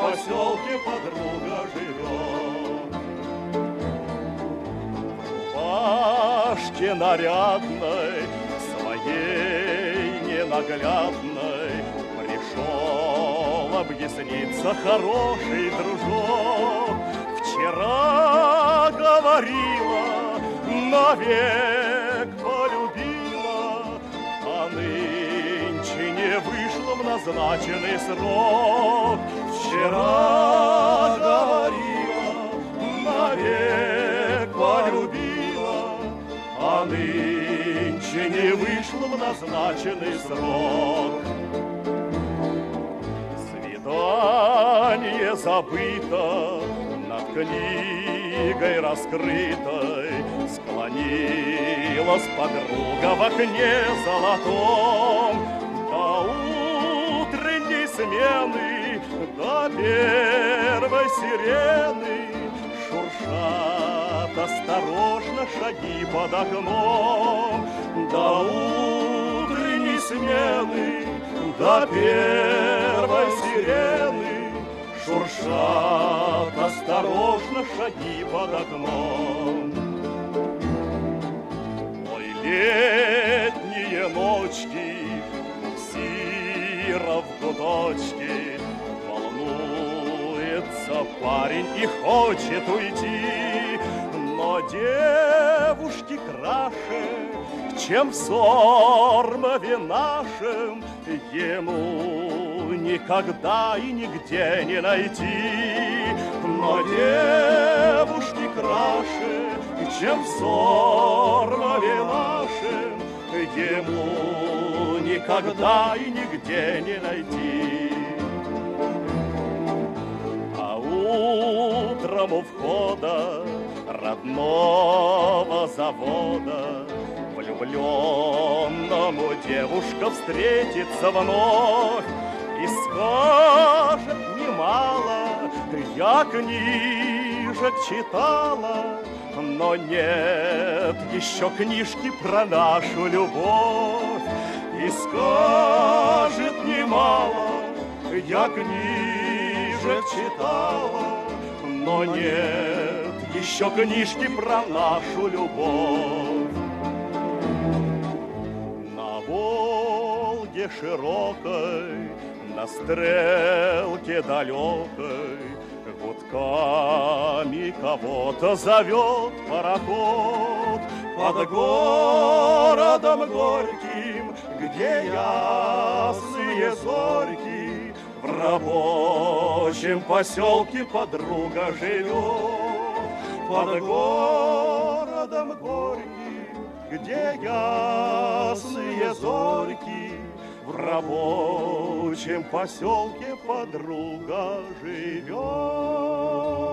поселке подруга живет. Рубашке нарядной, своей ненаглядной, Пришел объясниться хороший дружок. Вчера говорила, навек полюбила, а нынче не вышла в назначенный срок. Вчера говорила, навек полюбила, а нынче не вышла в назначенный срок. Свидание забыто, над книгой раскрытой Склонилась подруга в окне золотом До утренней смены, первой сирены Шуршат осторожно шаги под окном До утренней смены, до первой сирены Шуршат осторожно шаги под окном. Ой, летние ночки, Сира в гудочке, Волнуется парень и хочет уйти, Но девушки краше, чем в Сормове нашем, Ему никогда и нигде не найти. Но девушки краше, чем в Сормове нашем, Ему никогда и нигде не найти. Утром у входа родного завода Влюбленному девушка встретится вновь И скажет немало, я книжек читала, Но нет еще книжки про нашу любовь. И скажет немало, я книжек читала, Но нет еще книжки про нашу любовь. На Волге широкой, на стрелке далекой, Гудками кого-то зовет пароход Под городом горьким, где ясные зорьки, В рабочем поселке подруга живет. Под городом горьким, где ясные зорьки, В рабочем поселке подруга живет.